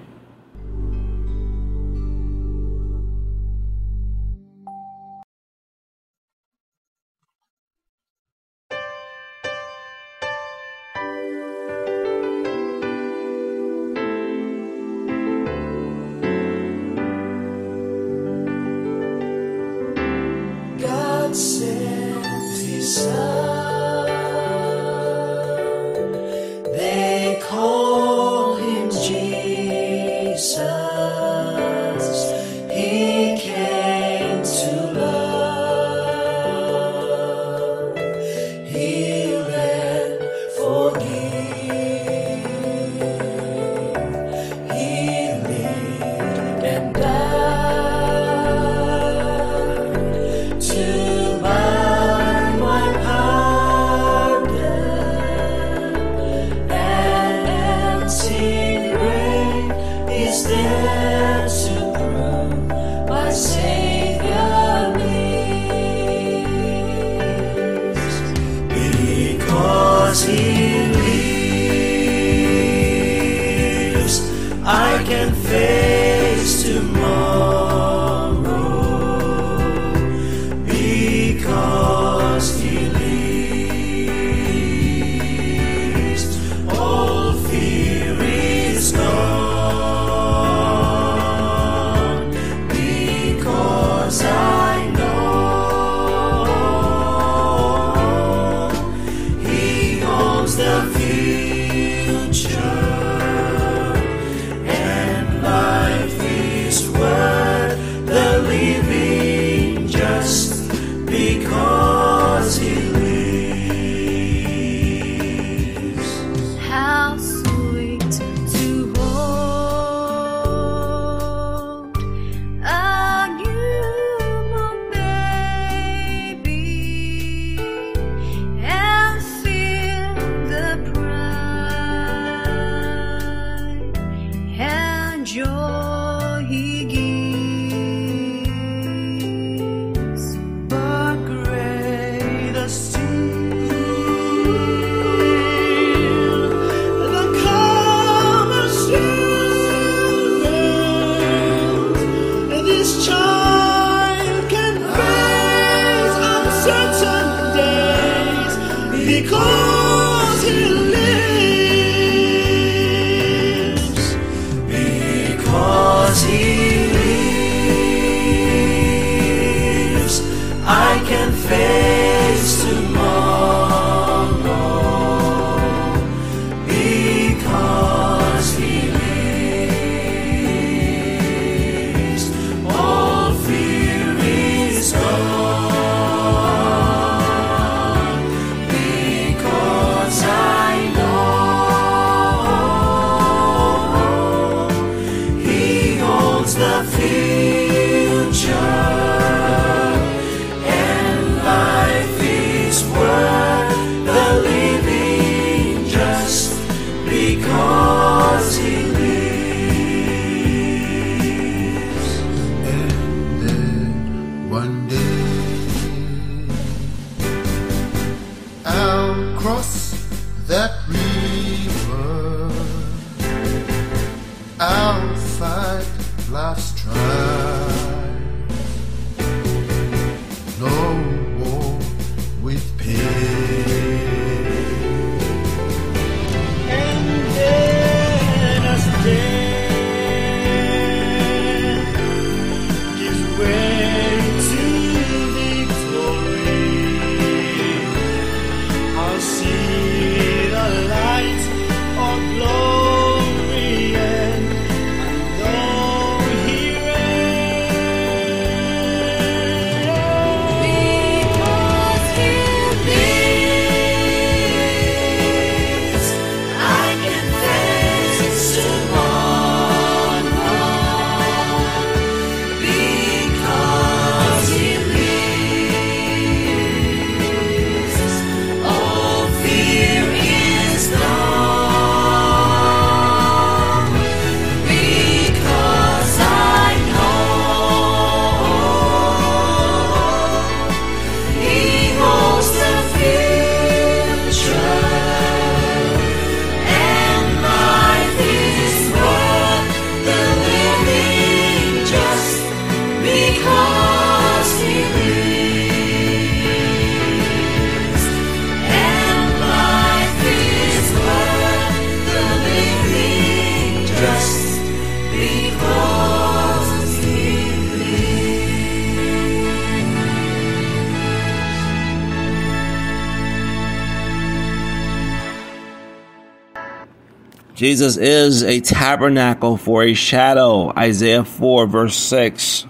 Jesus is a tabernacle for a shadow. Isaiah 4 verse 6.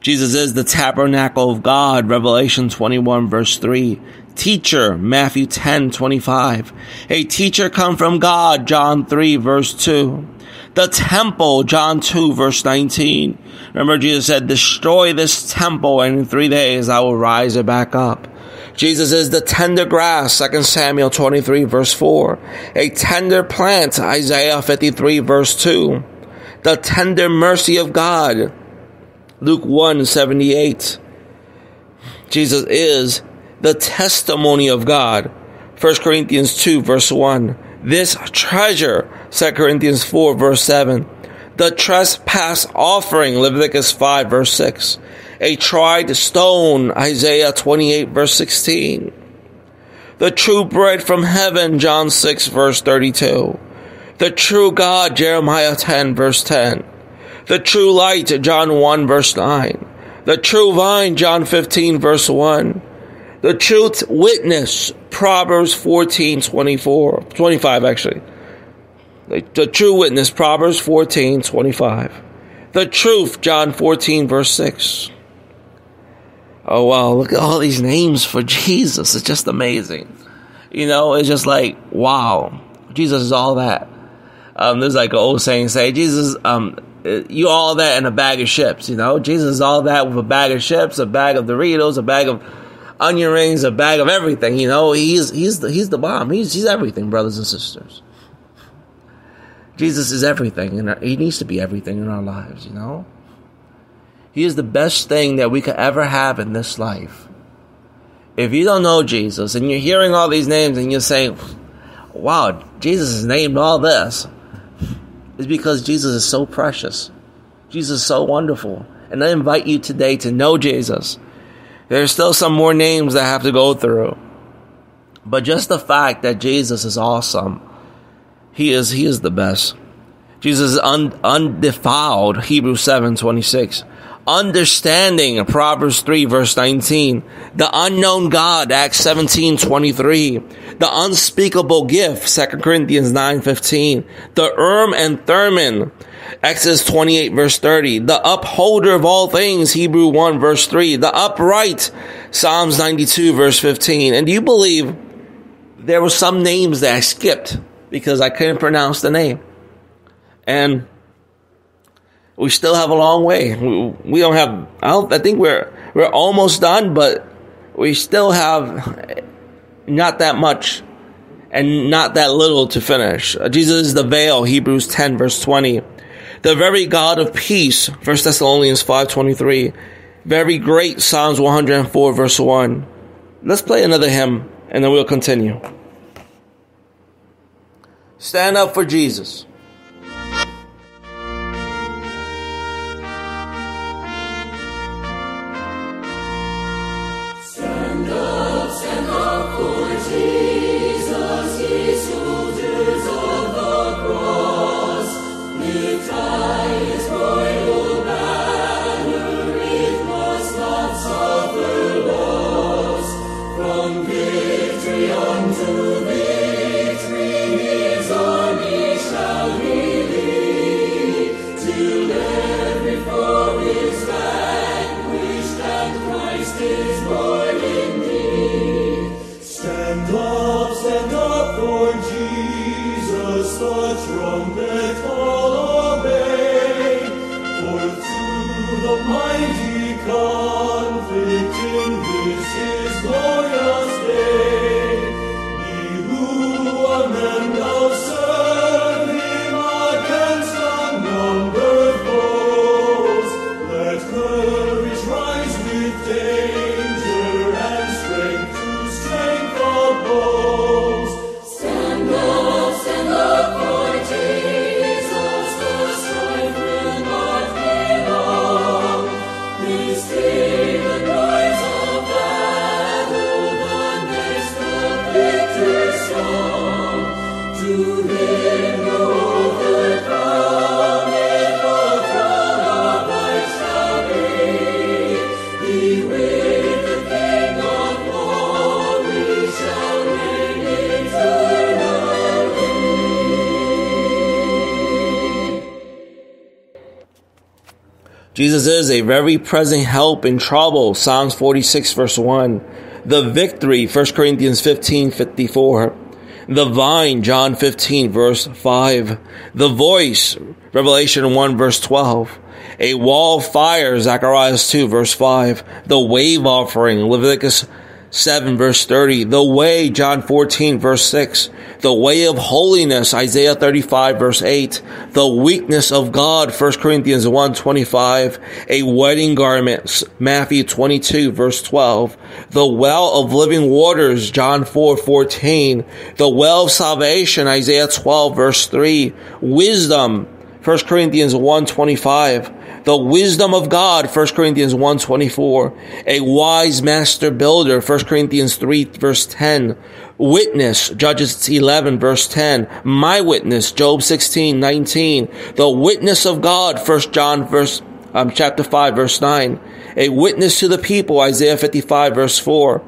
Jesus is the tabernacle of God. Revelation 21 verse 3. Teacher. Matthew 10 25. A teacher come from God. John 3 verse 2. The temple. John 2 verse 19. Remember Jesus said, destroy this temple and in three days I will rise it back up. Jesus is the tender grass, 2 Samuel 23 verse 4. A tender plant, Isaiah 53 verse 2. The tender mercy of God, Luke 1 78. Jesus is the testimony of God, 1 Corinthians 2 verse 1. This treasure, 2 Corinthians 4 verse 7. The trespass offering, Leviticus 5 verse 6. A tried stone, Isaiah 28 verse 16. The true bread from heaven, John 6 verse 32. The true God, Jeremiah 10 verse 10. The true light, John 1 verse 9. The true vine, John 15 verse 1. The truth witness, Proverbs 14 24, 25 actually. The, the true witness, Proverbs 14 25. The truth, John 14 verse 6. Oh wow, look at all these names for Jesus. It's just amazing. You know, it's just like, wow, Jesus is all that. Um, there's like an old saying say, Jesus, um, you all that in a bag of chips, you know? Jesus is all that with a bag of chips, a bag of Doritos, a bag of onion rings, a bag of everything, you know? He's, he's the, he's the bomb. He's, he's everything, brothers and sisters. Jesus is everything, and he needs to be everything in our lives, you know? He is the best thing that we could ever have in this life. If you don't know Jesus and you're hearing all these names and you're saying, wow, Jesus has named all this, it's because Jesus is so precious. Jesus is so wonderful. And I invite you today to know Jesus. There's still some more names that I have to go through. But just the fact that Jesus is awesome, he is he is the best. Jesus is un, undefiled, Hebrews 7 26 understanding. Proverbs 3 verse 19 the unknown god acts 17 23 the unspeakable gift 2 corinthians 9 15 the urim and thummim exodus 28 verse 30 the upholder of all things hebrew 1 verse 3 the upright psalms 92 verse 15 and do you believe there were some names that i skipped because i couldn't pronounce the name? And we still have a long way. We, we don't have. I, don't, I think we're we're almost done, but we still have not that much and not that little to finish. Uh, Jesus is the veil. Hebrews ten verse twenty. The very God of peace. First Thessalonians five twenty three. Very great. Psalms one hundred and four verse one. Let's play another hymn and then we'll continue. Stand up for Jesus.
Jesus
is a very present help in trouble. Psalms 46 verse 1. The victory, 1 Corinthians 15, 54. The vine, John 15 verse 5. The voice, Revelation 1 verse 12. A wall of fire, Zacharias 2 verse 5. The wave offering, Leviticus 7 verse 30. The way, John 14 verse 6. The way of holiness, Isaiah 35 verse 8. The weakness of God, 1 Corinthians 1 25. A wedding garment, Matthew 22 verse 12. The well of living waters, John 4 14. The well of salvation, Isaiah 12 verse 3. Wisdom, 1 Corinthians 1.25. The wisdom of God, 1 Corinthians 1.24. A wise master builder, 1 Corinthians 3 verse 10. Witness, Judges 11 verse 10. My witness, Job 16, 19. The witness of God, 1 John verse, um, chapter 5 verse 9. A witness to the people, Isaiah 55 verse 4.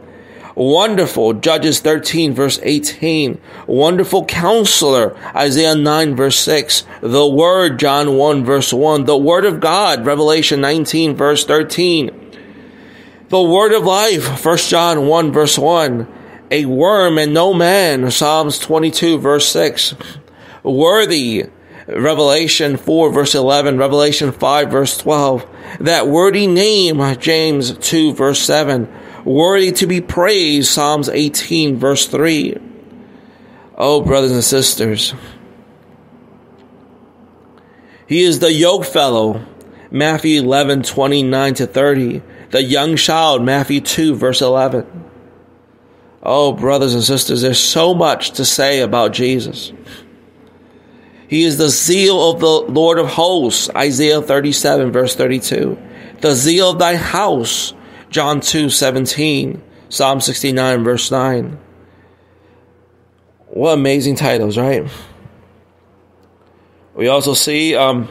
Wonderful, Judges 13 verse 18. Wonderful counselor, Isaiah 9 verse 6. The word, John 1 verse 1. The word of God, Revelation 19 verse 13. The word of life, 1 John 1 verse 1. A worm and no man, Psalms 22 verse 6. Worthy, Revelation 4 verse 11, Revelation 5 verse 12. That worthy name, James 2 verse 7 worthy to be praised, Psalms 18, verse 3. Oh, brothers and sisters, he is the yoke fellow, Matthew 11, 29 to 30. The young child, Matthew 2, verse 11. Oh, brothers and sisters, there's so much to say about Jesus. He is the zeal of the Lord of hosts, Isaiah 37, verse 32. The zeal of thy house, John 2 17, Psalm 69, verse 9. What amazing titles, right? We also see um,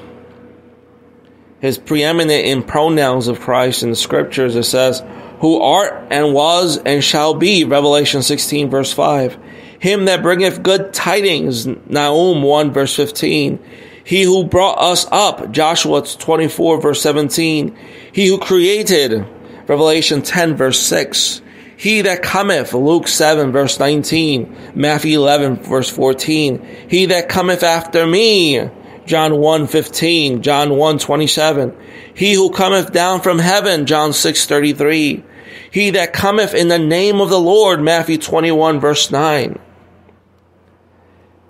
his preeminent in pronouns of Christ in the scriptures. It says, Who art and was and shall be, Revelation 16, verse 5. Him that bringeth good tidings, Nahum 1, verse 15. He who brought us up, Joshua 24, verse 17. He who created, Revelation 10 verse 6. He that cometh, Luke 7 verse 19, Matthew 11 verse 14. He that cometh after me, John 1 15, John 1 27. He who cometh down from heaven, John 6 33. He that cometh in the name of the Lord, Matthew 21 verse 9.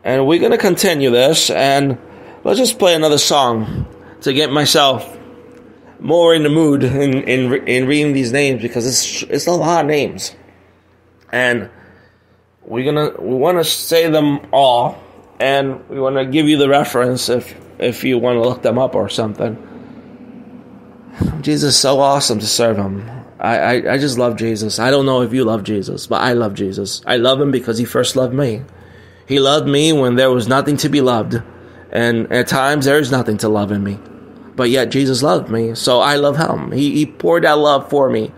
And we're going to continue this and let's just play another song to get myself more in the mood in, in, in reading these names because it's, it's a lot of names. And we're gonna, we want to say them all and we want to give you the reference if, if you want to look them up or something. Jesus is so awesome to serve him. I, I, I just love Jesus. I don't know if you love Jesus, but I love Jesus. I love him because he first loved me. He loved me when there was nothing to be loved. And at times there is nothing to love in me. But yet Jesus loved me. So I love him. He, he poured that love for me.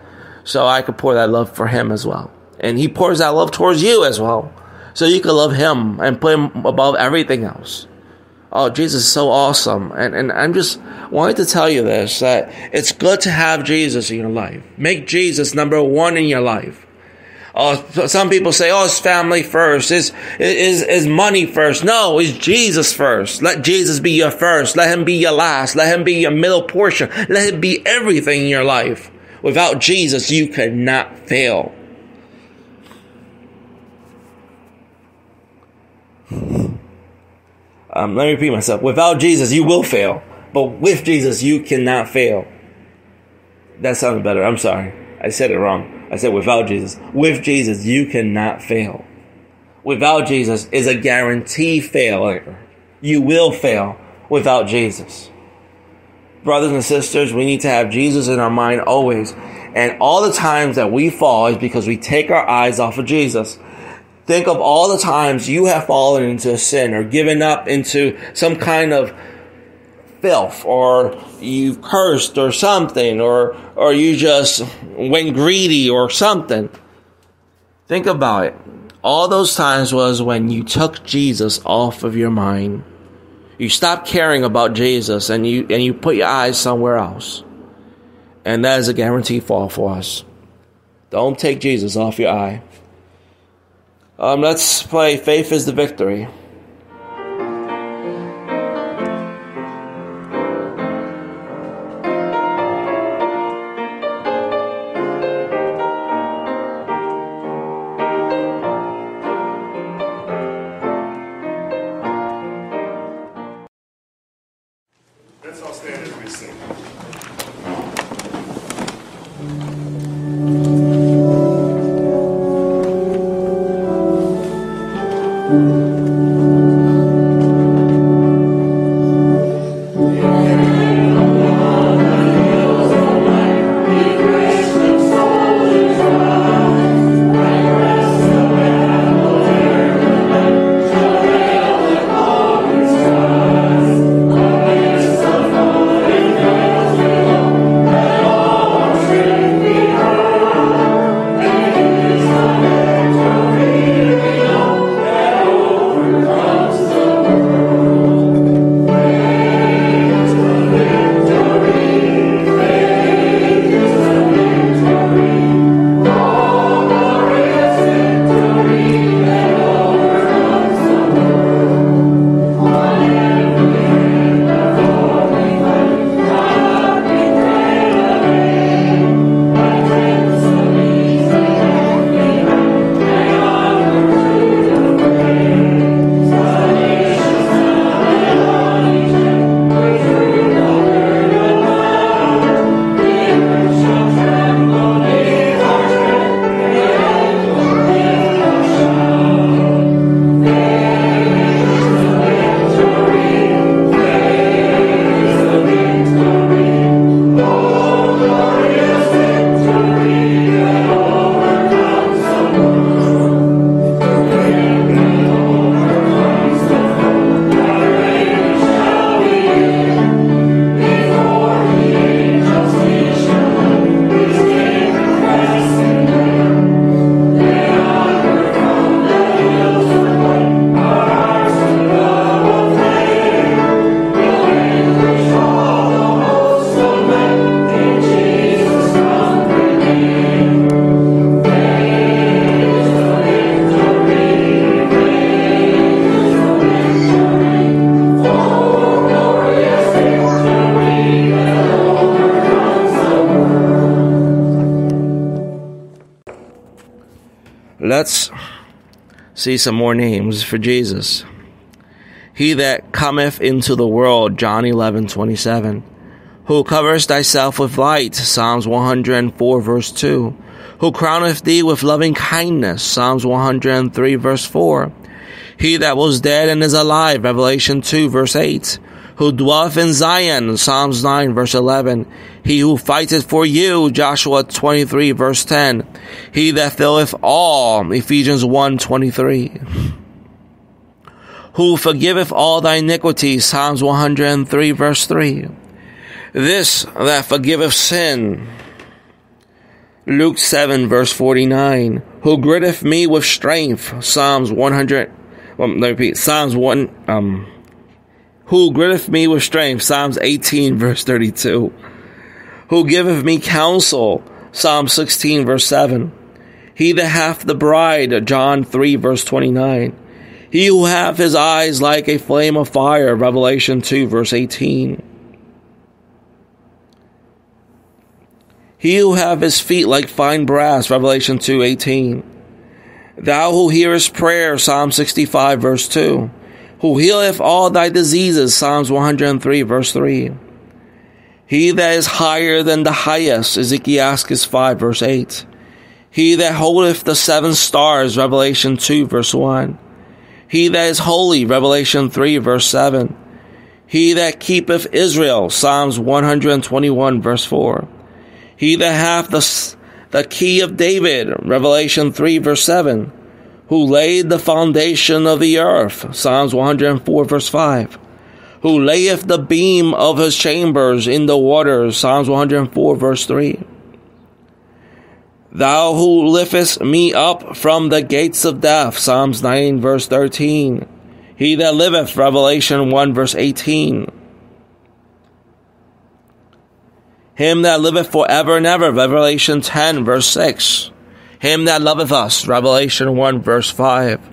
So I could pour that love for him as well. And he pours that love towards you as well. So you can love him and put him above everything else. Oh, Jesus is so awesome. And, and I'm just wanting to tell you this, that it's good to have Jesus in your life. Make Jesus number one in your life. Oh, some people say, oh, it's family first. Is, is, is money first. No, it's Jesus first. Let Jesus be your first. Let him be your last. Let him be your middle portion. Let him be everything in your life. Without Jesus, you cannot fail. Um, let me repeat myself. Without Jesus, you will fail. But with Jesus, you cannot fail. That sounds better. I'm sorry. I said it wrong. I said without Jesus. With Jesus, you cannot fail. Without Jesus is a guarantee failure. You will fail without Jesus. Brothers and sisters, we need to have Jesus in our mind always. And all the times that we fall is because we take our eyes off of Jesus. Think of all the times you have fallen into a sin or given up into some kind of filth or you've cursed or something or or you just went greedy or something. Think about it. All those times was when you took Jesus off of your mind. You stopped caring about Jesus and you and you put your eyes somewhere else. And that is a guaranteed fall for us. Don't take Jesus off your eye. Um, let's play Faith is the Victory. See some more names for Jesus. He that cometh into the world, John eleven twenty seven. Who coverest thyself with light, Psalms 104 verse 2. Who crowneth thee with loving kindness, Psalms 103 verse 4. He that was dead and is alive, Revelation 2 verse 8 who dwelleth in Zion, Psalms 9 verse 11. He who fighteth for you, Joshua 23 verse 10. He that filleth all, Ephesians 1 23. Who forgiveth all thy iniquities, Psalms 103 verse 3. This that forgiveth sin, Luke 7 verse 49. Who gritteth me with strength, Psalms 100, well, let me repeat, Psalms 1, um, who gritteth me with strength, Psalms 18, verse 32. Who giveth me counsel, Psalm 16, verse 7. He that hath the bride, John 3, verse 29. He who hath his eyes like a flame of fire, Revelation 2, verse 18. He who hath his feet like fine brass, Revelation 2, 18. Thou who hearest prayer, Psalm 65, verse 2 who healeth all thy diseases, Psalms 103, verse 3. He that is higher than the highest, Ezekiel 5, verse 8. He that holdeth the seven stars, Revelation 2, verse 1. He that is holy, Revelation 3, verse 7. He that keepeth Israel, Psalms 121, verse 4. He that hath the, the key of David, Revelation 3, verse 7 who laid the foundation of the earth, Psalms 104 verse 5, who layeth the beam of his chambers in the waters, Psalms 104 verse 3. Thou who liftest me up from the gates of death, Psalms 9 verse 13. He that liveth, Revelation 1 verse 18. Him that liveth forever and ever, Revelation 10 verse 6 him that loveth us, Revelation 1 verse 5,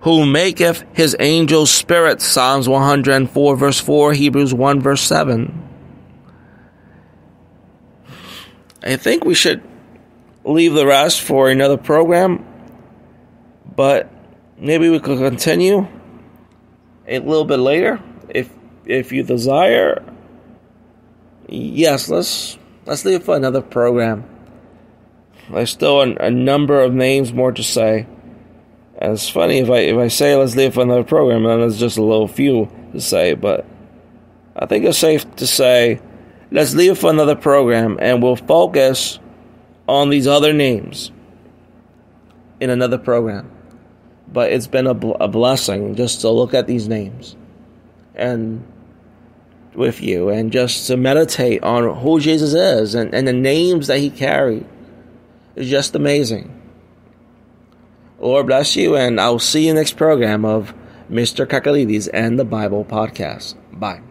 who maketh his angels spirits, Psalms 104 verse 4, Hebrews 1 verse 7. I think we should leave the rest for another program, but maybe we could continue a little bit later if if you desire. Yes, let's let's leave it for another program. There's still a, a number of names more to say. And it's funny if I if I say let's leave for another program, then there's just a little few to say. But I think it's safe to say let's leave for another program, and we'll focus on these other names in another program. But it's been a, bl- a blessing just to look at these names and with you, and just to meditate on who Jesus is and, and the names that He carried is just amazing. Lord bless you, and I'll see you next program of Mr. Kakoulides and the Bible Podcast. Bye.